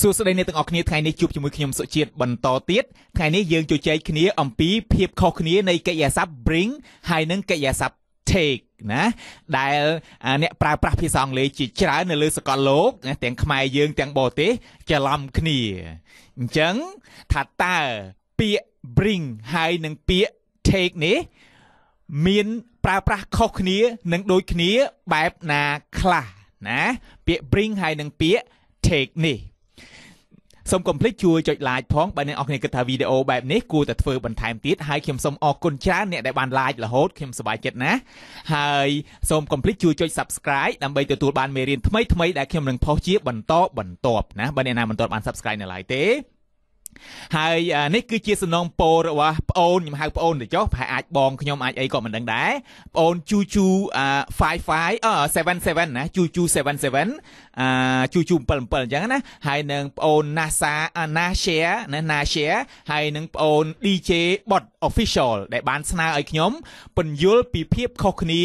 សួស្តីអ្នកទាំងអស់គ្នាថ្ងៃនេះជួបជាមួយខ្ញុំសុជាតិបន្តទៀតថ្ងៃនេះយើងជជែកគ្នាអំពីភាពខុសគ្នានៃកិរិយាសព្ទ bring ហើយនិងកិរិយាសព្ទ take ណាដែលអ្នកប្រើប្រាស់ភាសាអង់គ្លេសជាច្រើននៅលើសកលលោកណាទាំងខ្មែរយើងទាំងបរទេសច្រឡំគ្នាអញ្ចឹងថាតើពាក្យ bring ហើយនិងពាក្យ take នេះមានប្រើប្រាស់ខុសគ្នានិងដូចគ្នាបែបណាខ្លះណាពាក្យ bring ហើយនិងពាក្យ take នេះ សូមកុំភ្លេចជួយចុច like ផងបើអ្នកនរគ្នាគិតថាវីដេអូបែបនេះគួរតែធ្វើបន្ថែមទៀតហើយខ្ញុំសូមអរគុណច្រើនអ្នកដែលបាន like រហូតខ្ញុំសប្បាយចិត្តណាស់ហើយសូមកុំភ្លេចជួយចុច subscribe ដើម្បីទទួលបានមេរៀនថ្មីថ្មីដែលខ្ញុំនឹងផុសជាបន្តបន្ទាប់ណាបើអ្នកណាមិនទាន់បាន subscribe នៅឡើយទេហើយនេះគឺជាសំណងពោរបស់ប្អូនខ្ញុំហៅប្អូនទៅចុះប្រហែលអាចបងខ្ញុំអាចអីក៏មិនដឹងដែរប្អូនជូជូ55អឺ77ណាជូជូ77 អឺជូជូ77អញ្ចឹងណាហើយនឹងប្អូន NASA Nashia ណា Nashia ហើយនឹងប្អូន DJ Bot Official ដែលបានស្នើឲ្យខ្ញុំពន្យល់ពីភាពខុសគ្នា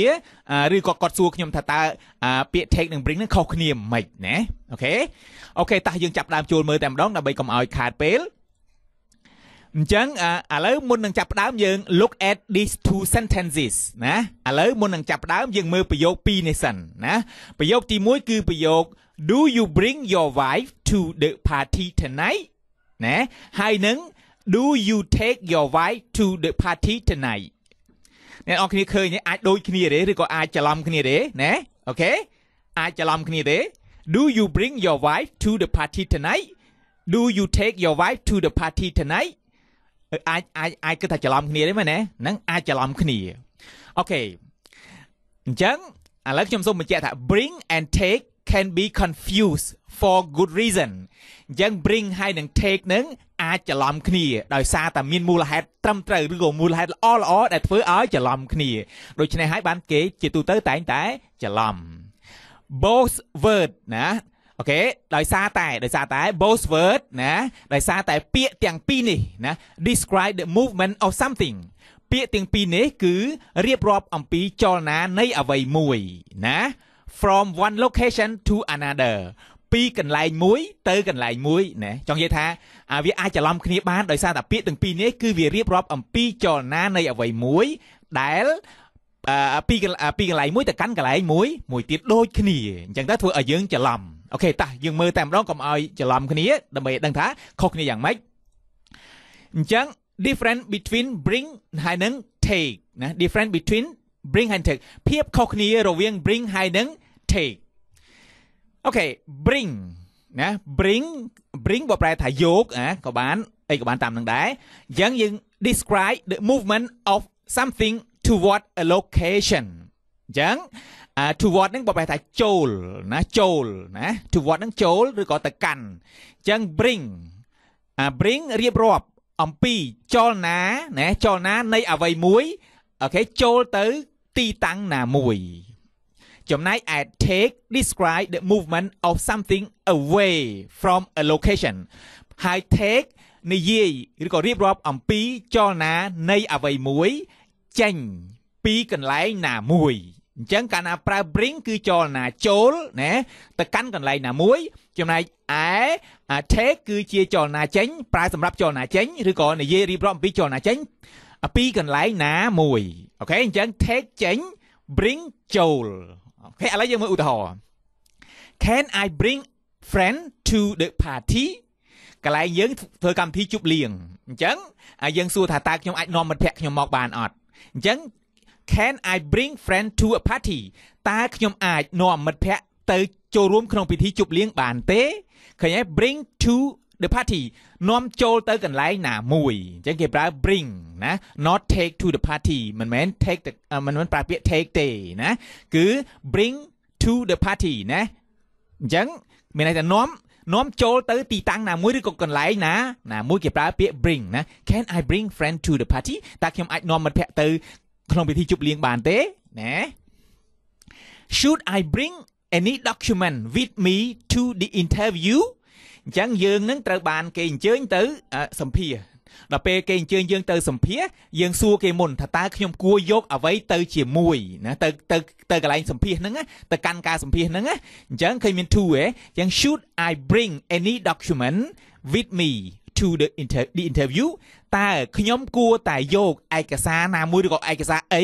ឬក៏គាត់សួរខ្ញុំថាតើពាក្យ take និង bring នឹងខុសគ្នាមិនណាអូខេអូខេតោះយើងចាប់ដើមចូលមើលតែម្ដងដើម្បីកុំឲ្យខាតពេលអញ្ចឹងឥឡូវមុននឹងចាប់ផ្ដើមយើង look at these two sentences ណាឥឡូវមុននឹងចាប់ផ្ដើមយើងមើលប្រយោគពីរនេះសិនណាប្រយោគទី1គឺប្រយោគ do you bring your wife to the party tonight ណាហើយនឹង do you take your wife to the party tonight អ្នកនរគ្នាឃើញអាចដូចគ្នាទេឬក៏អាចច្រឡំគ្នាទេណាអូខេអាចច្រឡំគ្នាទេ do you bring your wife to the party tonight do you take your wife to the party tonight អាចអាចអាចគិតថាច្រឡំគ្នាទេមែនទេហ្នឹងអាចច្រឡំគ្នាអូខេអញ្ចឹងឥឡូវខ្ញុំសូមបញ្ជាក់ថា bring and take can be confused for good reason អញ្ចឹង bring ហើយនឹង take នឹងអាចច្រឡំគ្នាដោយសារតែមានមូលហេតុត្រឹមត្រូវឬក៏មូលហេតុល្អល្អដែលធ្វើឲ្យច្រឡំគ្នាដូច្នេះហើយបានគេជាទូទៅតែងតែច្រឡំ both word ណាអូខេដោយសារតែដោយសារតែ both word ណាដោយសារតែពាក្យទាំងពីរនេះណា describe the movement of something ពាក្យទាំងពីរនេះគឺរៀបរាប់អំពីចលនានៃអ្វីមួយណា from one location to another ពីកន្លែងមួយទៅកន្លែងមួយណាចង់និយាយថាវាអាចច្រឡំគ្នាបានដោយសារតែពាក្យទាំងពីរនេះគឺវារៀបរាប់អំពីចលនានៃអ្វីមួយដែលពីពីកន្លែងមួយទៅកាន់កន្លែងមួយមួយទៀតដូចគ្នាអញ្ចឹងទៅធ្វើឲ្យយើងច្រឡំអូខេតោះយើងមើលតែម្ដងកុំឲ្យច្រឡំគ្នាដើម្បីដឹងថាខុសគ្នាយ៉ាងម៉េចអញ្ចឹង different between bring ហើយនឹង take ណា different between bring ហើយ take ភាពខុសគ្នារវាង bring ហើយនឹង take អូខេ bring ណា bring bring បើប្រែថាយកណាក៏បានអីក៏បានតាមនឹងដែរអញ្ចឹងយើង describe the movement of something toward a location អញ្ចឹង toward ហ្នឹងបើប្រែថាចូលណាចូលណា toward ហ្នឹងចូលឬក៏ទៅកាន់អញ្ចឹង bring អា bring រៀបរាប់អំពីចលនាណាចលនានៃអ្វីមួយអូខេចូលទៅទីតាំងណាមួយ ចំណែកឯ take describe the movement of something away from a location ហើយ take និយាយឬក៏រៀបរាប់អំពីចលនានៃអ្វីមួយចេញពីកន្លែងណាមួយអញ្ចឹងកាលណាប្រើ bring គឺចលនាចូលណាទៅកាន់កន្លែងណាមួយ ចំណែកឯ take គឺជាចលនាចេញប្រើសម្រាប់ចលនាចេញឬក៏និយាយរៀបរាប់អំពីចលនាចេញពីកន្លែងណាមួយអូខេអញ្ចឹង take ចេញ bring ចូល អូខេឥឡូវយើងមើលឧទាហរណ៍ Can I bring friend to the party កន្លែងយើងធ្វើកម្មវិធីជប់លៀងអញ្ចឹងយើងសួរថាតើខ្ញុំអាចនាំមិត្តភក្តិខ្ញុំមកបានអត់អញ្ចឹង Can I bring friend to a party តើខ្ញុំអាចនាំមិត្តភ័ក្តិទៅចូលរួមក្នុងពិធីជប់លៀងបានទេឃើញទេ bring to the party នាំចូលទៅកន្លែងណាមួយអញ្ចឹងគេប្រើ bring ណា not take to the party មិនមែន take មិនមែនប្រើពាក្យ take ទេណាគឺ bring to the party ណាអញ្ចឹងមានន័យថានាំនាំចូលទៅទីតាំងណាមួយឬក៏កន្លែងណាណាមួយគេប្រើពាក្យ bring ណា Can I bring friend to the party តើខ្ញុំអាចនាំមិត្តភ័ក្តិទៅក្នុងពិធីជប់លៀងបានទេណា Should I bring any document with me to the interview អញ្ចឹងយើងនឹងត្រូវបានគេអញ្ជើញទៅសម្ភារដល់ពេលគេអញ្ជើញយើងទៅសម្ភាសយើងសួរគេមុនថាតើខ្ញុំគួរយកអ្វីទៅជាមួយណាទៅទៅទៅកន្លែងសម្ភាសហ្នឹងទៅកាន់ការសម្ភាសហ្នឹងអញ្ចឹងឃើញមាន two ហ៎អញ្ចឹង should I bring any document with me to the inter the interview តើខ្ញុំគួរតែយកឯកសារណាមួយឬក៏ឯកសារអី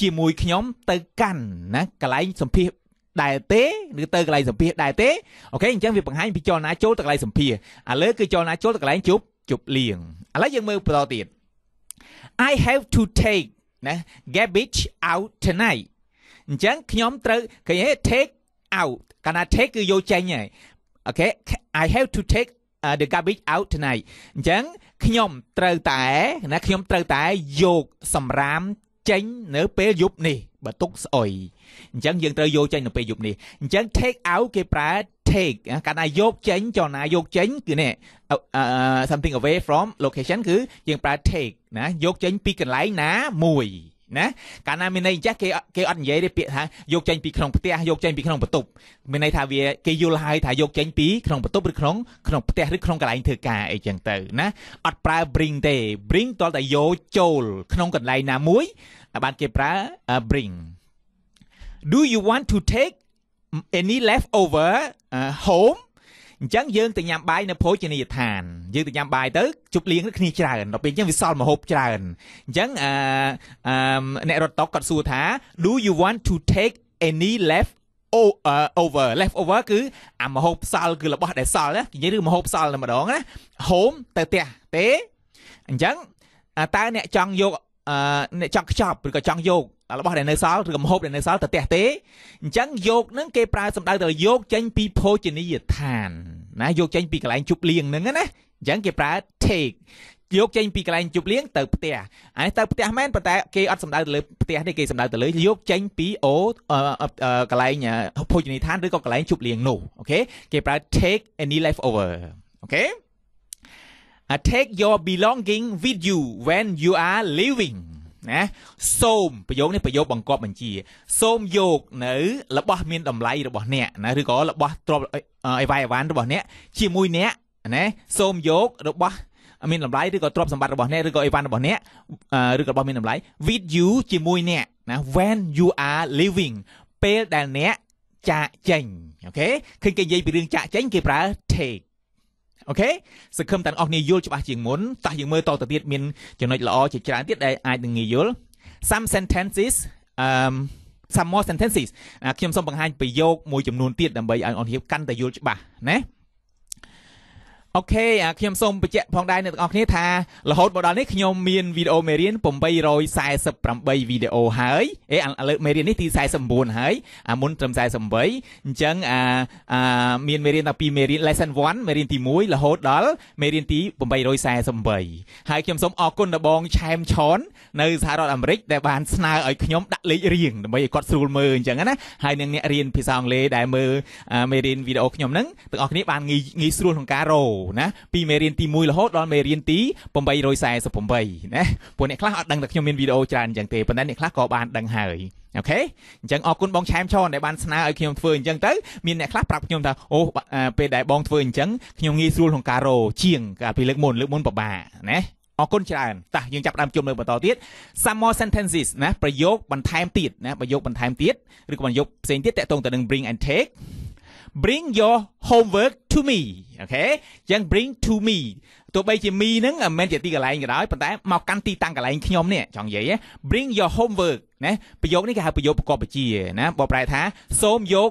ជាមួយខ្ញុំទៅកាន់ណាកន្លែងសម្ភាស ដែរទេឬទៅកន្លែងសម្ភាសដែរទេអូខេអញ្ចឹងវាបង្ហាញពីចលនាចូលទៅកន្លែងសម្ភាសឥឡូវគឺចលនាចូលទៅកន្លែងជប់ជប់លៀងឥឡូវយើងមើលបន្តទៀត I have to take ណា garbage out tonight អញ្ចឹងខ្ញុំត្រូវឃើញទេ take out កាលណា take គឺយកចេញហើយអូខេ I have to take uh, the garbage out tonight អញ្ចឹងខ្ញុំត្រូវតែណាខ្ញុំត្រូវតែយកសម្រាម ចេញនៅពេលយប់នេះបើទុកស្អុយអញ្ចឹងយើងត្រូវយកចេញនៅពេលយប់នេះអញ្ចឹង take out គេប្រើ take កាលណាយកចេញចលនាយកចេញគឺនេះ something away from location គឺយើងប្រើ take ណាយកចេញពីកន្លែងណាមួយ ណាកាលណាមានន័យអញ្ចេះគេគេអត់និយាយទេពាក្យថាយកចេញពីក្នុងផ្ទះយកចេញពីក្នុងបន្ទប់មានន័យថាវាគេយល់ហើយថាយកចេញពីក្នុងបន្ទប់ឬក្នុងក្នុងផ្ទះឬក្នុងកន្លែងធ្វើការអីចឹងទៅណាអត់ប្រើ bring ទេ bring តលតែយកចូលក្នុងកន្លែងណាមួយបានគេប្រើ bring do you want to take any leftover uh, home អញ្ចឹងយើងទៅញ៉ាំបាយនៅភោជនីយដ្ឋានយើងទៅញ៉ាំបាយទៅជប់លៀងគ្នាច្រើនដល់ពេលអញ្ចឹងវាសល់ម្ហូបច្រើនអញ្ចឹងអឺអឺអ្នករត់តុកគាត់សួរថា do you want to take any left over left over គឺអាម្ហូបសល់គឺរបស់ដែលសល់ណានិយាយឬម្ហូបសល់តែម្ដងណា home ទៅផ្ទះទេអញ្ចឹងតើអ្នកចង់យក អឺអ្នកចង់ខ្ចប់ឬក៏ចង់យករបស់ដែលនៅសល់ឬក៏ម្ហូបដែលនៅសល់ទៅផ្ទះទេអញ្ចឹងយកនឹងគេប្រើសំដៅទៅយកចេញពីភោជនីយដ្ឋានណាយកចេញពីកន្លែងជប់លៀងហ្នឹងណាអញ្ចឹងគេប្រើ take យកចេញពីកន្លែងជប់លៀងទៅផ្ទះអានេះទៅផ្ទះមែនប៉ុន្តែគេអត់សំដៅទៅលើផ្ទះទេគេសំដៅទៅលើយកចេញពីអូកន្លែងភោជនីយដ្ឋានឬក៏កន្លែងជប់លៀងនោះអូខេគេប្រើ take any leftover អូខេ take your belonging with you when you are leaving ណាសូមប្រយោគនេះប្រយោគបង្កប់បញ្ជា សូមយកនៅ របស់មានតម្លៃរបស់អ្នកណាឬក៏របស់ទ្រព្យអីវ៉ៃអីវ៉ាន់របស់អ្នកជាមួយអ្នកណាសូមយករបស់មានតម្លៃឬក៏ទ្រព្យសម្បត្តិរបស់អ្នកឬក៏អីវ៉ាន់របស់អ្នកឬក៏របស់មានតម្លៃ with you ជាមួយអ្នកណា when you are living ពេលដែលអ្នកចាកចេញអូខេឃើញគេនិយាយពីរឿងចាកចេញគេប្រើ take អូខេសង្ឃឹមទាំងអស់គ្នាយល់ច្បាស់ជាងមុនតោះយើងមើលតទៅទៀតមានចំណុចល្អជាច្រើនទៀតដែលអាចនឹងងាយយល់ some sentences um some more sentences ខ្ញុំសូមបង្ហាញប្រយោគមួយចំនួនទៀតដើម្បីឲ្យអស់គ្នាកាន់តែយល់ច្បាស់ណា អូខេខ្ញុំសូមបញ្ជាក់ផងដែរអ្នកទាំងអស់គ្នាថារហូតមកដល់នេះខ្ញុំមានវីដេអូមេរៀន848វីដេអូហើយអេឥឡូវមេរៀននេះទី49ហើយអាមុនត្រឹម48អញ្ចឹងអាអាមានមេរៀនតាពីមេរៀន lesson 1មេរៀនទី1រហូតដល់មេរៀនទី848ហើយខ្ញុំសូមអរគុណដល់បងឆែមឆននៅសហរដ្ឋអាមេរិកដែលបានស្នើឲ្យខ្ញុំដាក់លេខរៀងដើម្បីឲ្យគាត់ស្រួលមើលអញ្ចឹងណាហើយនឹងអ្នករៀនភាសាអង់គ្លេសដែលមើលមេរៀនវីដេអូខ្ញុំហ្នឹងទាំងអស់គ្នាបានងាយងាយស្រួលក្នុងការរកណាពីមេរៀនទី1រហូតដល់មេរៀនទី848ណាពួកអ្នកខ្លះអត់ដឹងថាខ្ញុំមានវីដេអូច្រើនអញ្ចឹងទេប៉ុន្តែអ្នកខ្លះក៏បានដឹងហើយអូខេអញ្ចឹងអរគុណបងឆែមឆនដែលបានស្នើឲ្យខ្ញុំធ្វើអញ្ចឹងទៅមានអ្នកខ្លះប្រាប់ខ្ញុំថាអូពេលដែលបងធ្វើអញ្ចឹងខ្ញុំងាយស្រួលក្នុងការរកជាងកាលពីលើកមុនលើកមុនពិបាកណាអរគុណច្រើនតោះយើងចាប់ដើមជុំមើលបន្តទៀត some more sentences ណាប្រយោគបន្ថែមទៀតណាប្រយោគបន្ថែមទៀតឬក៏ប្រយោគផ្សេងទៀតតកតងទៅនឹង bring and take bring your homework to me អូខេចឹង bring to me ទោះបីជា me ហ្នឹងមិនមែនជាទីកន្លែងក៏ដោយប៉ុន្តែមកកាន់ទីតាំងកន្លែងខ្ញុំនេះចង់និយាយ bring your homework ណាប្រយោគនេះគេហៅប្រយោគប្រកបវិជ្ជាណាបកប្រែថាសូមយក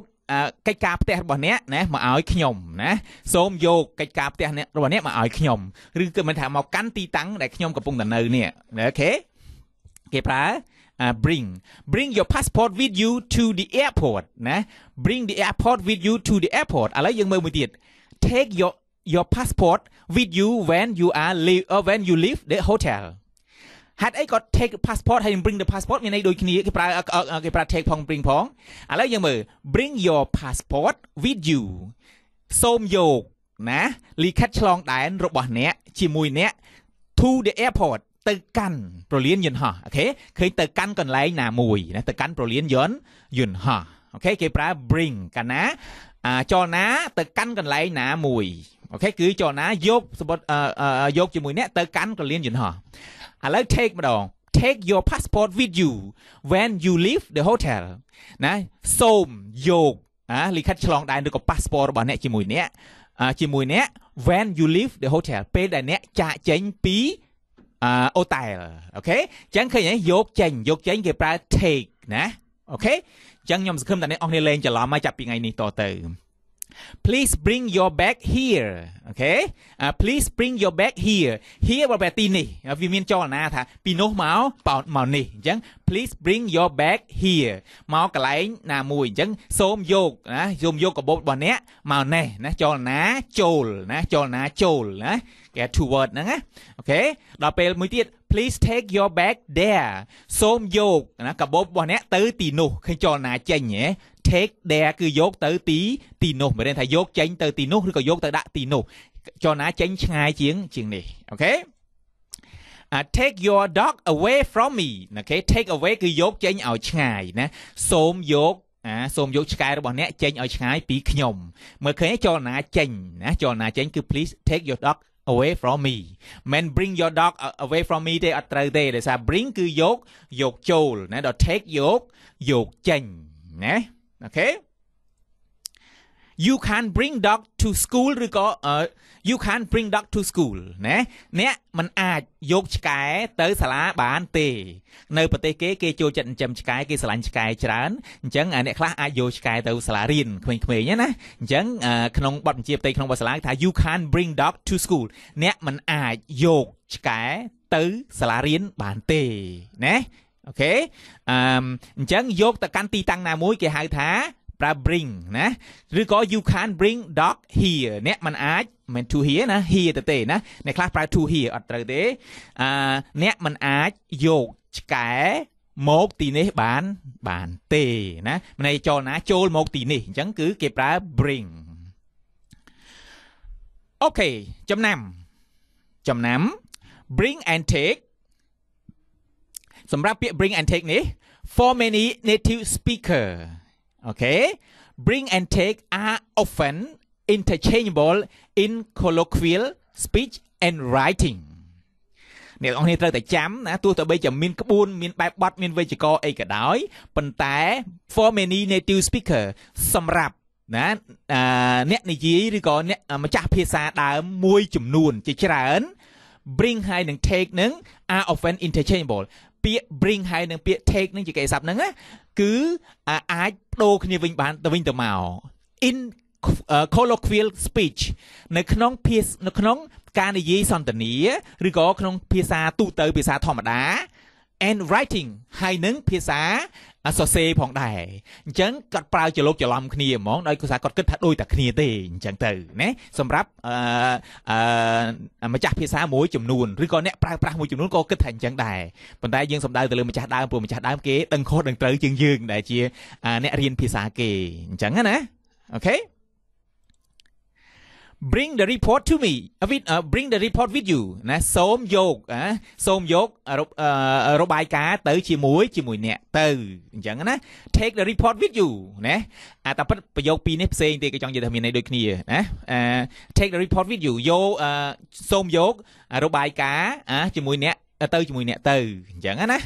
កិច្ចការផ្ទះរបស់អ្នកណាមកឲ្យខ្ញុំណាសូមយកកិច្ចការផ្ទះអ្នករបស់អ្នកមកឲ្យខ្ញុំឬគឺមិនថាមកកាន់ទីតាំងដែលខ្ញុំកំពុងតែនៅនេះអូខេគេប្រើ uh, bring bring your passport with you to the airport ណា bring the airport with you to the airport ឥឡូវយើងមើលមួយទៀត take your your passport with you when you are leave or when you leave the hotel ហេតុអីក៏ take passport ហើយ bring the passport មានន័យដូចគ្នាគេប្រើគេប្រើ take ផង bring ផងឥឡូវយើងមើល bring your passport with you សូមយកណាលិខិតឆ្លងដែនរបស់អ្នកជាមួយអ្នក to the airport ទៅកាន់ព្រលានយន្តហោះ okay ឃើញទៅកាន់កន្លែងណាមួយណាទៅកាន់ព្រលានយន្តយន្តហោះ okay គេប្រើ bring កាលណាអាចលនាទៅកាន់កន្លែងណាមួយ okay គឺចលនាយកសម្បត្តិយកជាមួយអ្នកទៅកាន់ព្រលានយន្តហោះឥឡូវ take ម្ដង take your passport with you when you leave the hotel ណាសូមយកអាលិខិតឆ្លងដែនឬក៏ passport របស់អ្នកជាមួយអ្នកជាមួយអ្នក when you leave the hotel ពេលដែលអ្នកចាកចេញពី អឺអូតែលអូខេអញ្ចឹងឃើញទេយកចេញយកចេញគេប្រើ take ណាអូខេអញ្ចឹងខ្ញុំសង្ឃឹមថាអ្នកអស់គ្នាលេងច្រឡំមកចាប់ពីថ្ងៃនេះតទៅ please bring your bag here អូខេ please bring your bag here here បើបែទីនេះវាមានចលនាថាពីនោះមកមកនេះអញ្ចឹង please bring your bag here មកកន្លែងណាមួយអញ្ចឹងសូមយកណាសូមយកកាបូបរបស់អ្នកមកនេះណាចលនាចូលណាចលនាចូលណាគេ two word ហ្នឹងណាអូខេដល់ពេលមួយទៀត please take your bag there សូមយកណាកាបូបរបស់អ្នកទៅទីនោះឃើញចលនាចេញហ៎ take there គឺយកទៅទីទីនោះមិនមែនថាយកចេញទៅទីនោះឬក៏យកទៅដាក់ទីនោះចលនាចេញឆ្ងាយជាងជាងនេះOkay uh, take your dog away from me okay take away គឺយកចេញឲ្យឆ្ងាយណាសូមយកអាសូមយកឆ្កែរបស់អ្នកចេញឲ្យឆ្ងាយពីខ្ញុំមើលឃើញចលនាចេញណាចលនាចេញគឺ please take your dog away from me មិន bring your dog away from me ទេអត់ត្រូវទេដោយសារ bring គឺយកយកចូលណាដល់ take យកយកចេញណា okay you can bring dog to school ឬក៏ you can bring dog to school ណាអ្នកមិនអាចយកឆ្កែទៅសាលាបានទេ នៅប្រទេសគេគេចូលចិត្តចិញ្ចឹមឆ្កែគេស្រឡាញ់ឆ្កែច្រើនអញ្ចឹងអ្នកខ្លះអាចយកឆ្កែទៅសាលារៀនក្មេងៗណាអញ្ចឹងក្នុងបទបញ្ជាផ្ទៃក្នុងរបស់សាលាថា you can bring dog to school អ្នកមិនអាចយកឆ្កែទៅសាលារៀនបានទេណាអូខេអឺអញ្ចឹងយកទៅកាន់ទីតាំងណាមួយគេហៅថា ប្រើ bring ណាឬក៏ you can bring dog here អ្នកមិនអាចមិន to here ណា here ទៅទេណាអ្នកខ្លះប្រើ to here អត់ត្រូវទេអឺអ្នកមិនអាចយកឆ្កែមកទីនេះបានបានទេណាន័យចលនាចូលមកទីនេះអញ្ចឹងគឺគេប្រើ bring អូខេចំណាំចំណាំ bring and take សម្រាប់ពាក្យ bring and take នេះ for many native speaker okay bring and take are often interchangeable in colloquial speech and writing អ្នកនរគ្នាត្រូវតែចាំណាទោះទៅបីជាមានក្បួនមានបែបបទមានវេយ្យាករណ៍អីក៏ដោយប៉ុន្តែ for many native speaker សម្រាប់ណាអ្នកនិយាយឬក៏អ្នកម្ចាស់ភាសាដើមមួយចំនួនជាច្រើន bring ហើយនឹង take នឹង are often interchangeable ពាក្យ bring ហើយនឹងពាក្យ take នឹងជាកិច្ចស័ព្ទហ្នឹងណាគឺអាចបដូរគ្នាវិញបានទៅវិញទៅមក in colloquial speech នៅក្នុងភាសានៅក្នុងការនិយាយសន្ទនាឬក៏ក្នុងភាសាទូទៅភាសាធម្មតា and writing ហើយនឹងភាសា សរសេរផងដែរអញ្ចឹងគាត់ប្រើច្រឡូកច្រឡំគ្នាហ្មងដោយគាត់ថាគាត់គិតថាដូចតែគ្នាទេអញ្ចឹងទៅណាសម្រាប់អឺអឺម្ចាស់ភាសាមួយចំនួនឬក៏អ្នកប្រើប្រាស់មួយចំនួនក៏គិតថាអញ្ចឹងដែរប៉ុន្តែយើងសំដៅទៅលើម្ចាស់ដើមព្រោះម្ចាស់ដើមគេដឹងខុសដឹងត្រូវជាងយើងដែលជាអ្នករៀនភាសាគេអញ្ចឹងណាអូខេ bring the report to me with uh, bring the report with you ណាសូមយកណាសូមយករបាយការណ៍ទៅជាមួយជាមួយអ្នកទៅអញ្ចឹងណា take the report with you ណាអាតែប៉ិតប្រយោគពីរនេះផ្សេងទេគេចង់និយាយថាមានន័យដូចគ្នាណា take the report with you យកសូមយករបាយការណ៍ជាមួយអ្នកទៅជាមួយអ្នកទៅអញ្ចឹងណា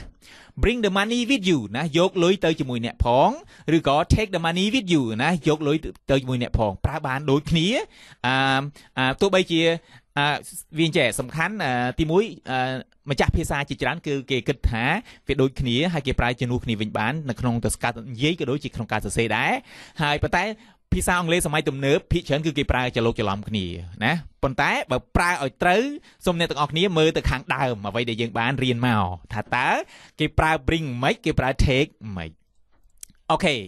bring the money with you ណាយកលុយទៅជាមួយអ្នកផងឬក៏ take the money with you ណាយកលុយទៅជាមួយអ្នកផងប្រើបានដូចគ្នាអឺទោះបីជាអឺវាចេះសំខាន់ទី1ម្ចាស់ភាសាជាច្រើនគឺគេគិតថាវាដូចគ្នាហើយគេប្រើជំនួសគ្នាវិញបាននៅក្នុងទៅការនិយាយក៏ដូចជាក្នុងការសរសេរដែរហើយប៉ុន្តែ ភាសាអង់គ្លេសសម័យទំនើបភាគច្រើនគឺគេប្រើច្រឡូកច្រឡំគ្នាណាប៉ុន្តែបើប្រើឲ្យត្រូវសូមអ្នកទាំងអស់គ្នាមើលទៅខាងដើមអ្វីដែលយើងបានរៀនមកថាតើគេប្រើ bring មិនគេប្រើ take មិនអូខេឥ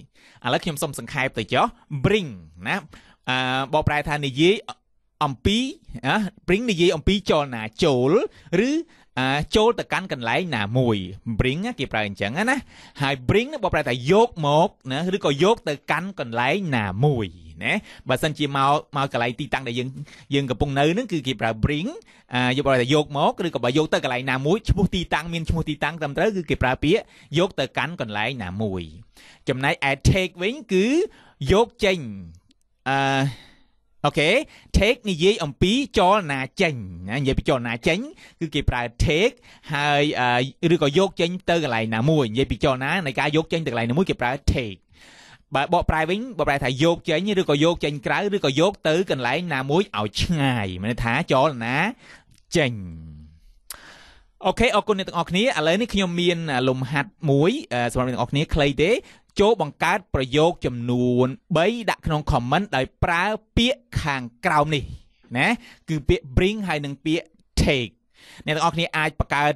ឡូវខ្ញុំសូមសង្ខេបទៅចុះ bring ណាអឺបកប្រែថានិយាយអំពីណា bring និយាយអំពីចលនាចូលឬ ចូលទៅកាន់កន្លែងណាមួយ bring គេប្រើអញ្ចឹងណាហើយ bring បើប្រែថាយកមកណាឬក៏យកទៅកាន់កន្លែងណាមួយណាបើសិនជាមកមកកន្លែងទីតាំងដែលយើងយើងកំពុងនៅហ្នឹងគឺគេប្រើ bring អាយកបើថាយកមកឬក៏បើយកទៅកន្លែងណាមួយឈ្មោះទីតាំងមានឈ្មោះទីតាំងត្រឹមត្រូវគឺគេប្រើពាក្យយកទៅកាន់កន្លែងណាមួយ ចំណែក at take វិញគឺយកចេញអឺ អូខេ take និយាយអំពីចលនាចេញណានិយាយពីចលនាចេញគឺគេប្រើ take ហើយឬក៏យកចេញទៅកន្លែងណាមួយនិយាយពីចលនានៃការយកចេញទៅកន្លែងណាមួយគេប្រើ take បើបកប្រែវិញបកប្រែថាយកចេញឬក៏យកចេញក្រៅឬក៏យកទៅកន្លែងណាមួយឲ្យឆ្ងាយមានន័យថាចលនាចេញអូខេអរគុណអ្នកទាំងអស់គ្នាឥឡូវនេះខ្ញុំមានលំហាត់មួយសម្រាប់អ្នកទាំងអស់គ្នាខ្លីទេ ចូលបង្កើតប្រយោគចំនួន3ដាក់ក្នុង comment ដោយប្រើពាក្យខាងក្រោមនេះណាគឺពាក្យ bring ហើយនិងពាក្យ take អ្នកទាំងអស់គ្នាអាចបង្កើត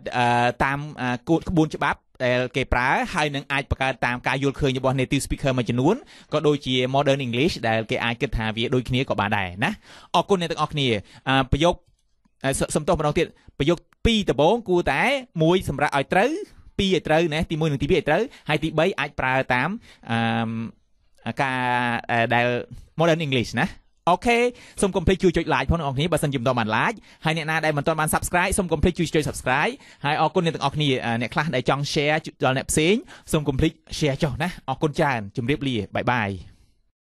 តាមគោលក្បួនច្បាប់ដែលគេប្រើហើយនឹងអាចបង្កើតតាមការយល់ឃើញរបស់ native speaker មួយចំនួនក៏ដូចជា modern english ដែលគេអាចគិតថាវាដូចគ្នាក៏បានដែរណាអរគុណអ្នកទាំងអស់គ្នាប្រយោគសំទោសម្ដងទៀតប្រយោគ2ដំបូងគួរតែ1សម្រាប់ឲ្យត្រូវ 2ឲ្យត្រូវណាទី1និងទី2ឲ្យត្រូវហើយទី3អាចប្រើតាមអឺការដែល modern english ណាអូខេសូមកុំភ្លេចជួយចុច like ផងអ្នកនរគ្នាបើសិនជាមិនទាន់បាន like ហើយអ្នកណាដែលមិនទាន់បាន subscribe សូមកុំភ្លេចជួយចុច subscribe ហើយអរគុណអ្នកទាំងអស់គ្នាអ្នកខ្លះដែលចង់ share ដល់អ្នកផ្សេងសូមកុំភ្លេច share ចុះណាអរគុណច្រើនជម្រាបលាបាយបាយ